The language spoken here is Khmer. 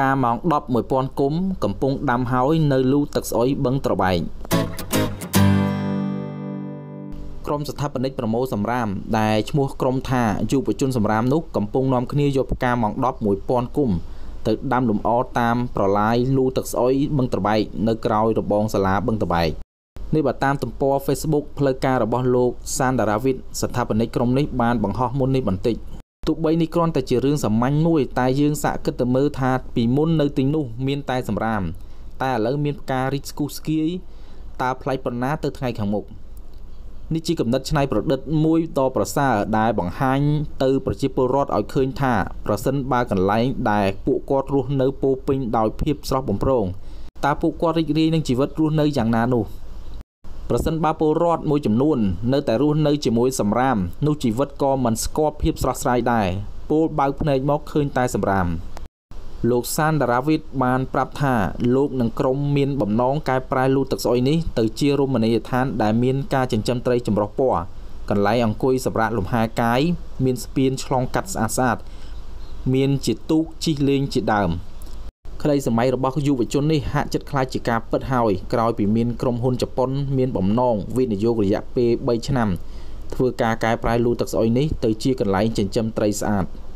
ការម៉ោង10 1000គុំកំពុងដាំហើយនៅលូទឹកស្អុយបឹងត្របែកក្រុមស្ថាបនិកប្រមូលសម្រាមដែលឈ្មោះក្រុមថាយុវជនសម្រាមនោះកំពុងនាំគ្នាយកផ្កាម៉ោង10 1000គុំទៅដាំលំអតាមប្រឡាយលូទឹកស្អុយបឹងត្របែកនៅក្រោយរបងសាលាបឹងត្របែកនេះបើតាមទំព័រ Facebook ផ្លូវការរបស់លោកសានដារាវិតស្ថាបនិកក្រុមនេះបានបង្ហោះមុននេះបន្តិច ទោះបីនេះគ្រាន់តែជារឿងសាមញ្ញមួយ តែយើងសាកគិតទៅមើលថាពីមុននៅទីនោះ មានតែសម្រាម តែឥឡូវមានផ្ការីកស្គុះស្គាយតើប្លែកប៉ុណ្ណាទៅថ្ងៃខាងមុខនេះជាកំណត់ច្នៃប្រឌិតមួយដ៏ប្រសើរដែលបង្ហាញទៅប្រជាពលរដ្ឋឲ្យឃើញថាប្រសិនបើកន្លែងដែលពួកគាត់រស់នៅពោពេញដោយភាពស្រស់បំព្រងតើពួកគាត់រីករាយនឹងជីវិតរស់នៅយ៉ាងណានោះ ប្រសិនបើពលរដ្ឋមួយចំនួន នៅតែរស់នៅជាមួយសម្រាមនោះជីវិតក៏មិនស្គាល់ភាពស្រស់ស្រាយដែរពលបើកភ្នែកមកឃើញតែសម្រាមលោកសានដារាវិតបានប្រាប់ថាលោកនឹងក្រុមមានបំណងកែប្រែលូទឹកស្អុយនេះទៅជារមណីយដ្ឋានដែលមានការចិញ្ចឹមត្រីចម្រុះពណ៌កន្លែងអង្គុយសម្រាប់លំហែកាយមានស្ពានឆ្លងកាត់ស្អាតស្អាតមានជាទូកជិះលេងជាដើម។ ក្តីសម័យរបស់យុវជននេះហាក់ចិត្តខ្លាចជាការពិតហើយក្រោយពីមានក្រុមហ៊ុនជប៉ុនមានបំណងវិនិយោគរយៈពេល3ឆ្នាំធ្វើការកែប្រែលូទឹកស្អុយនេះទៅជាកន្លែងចិញ្ចឹមត្រីស្អាត។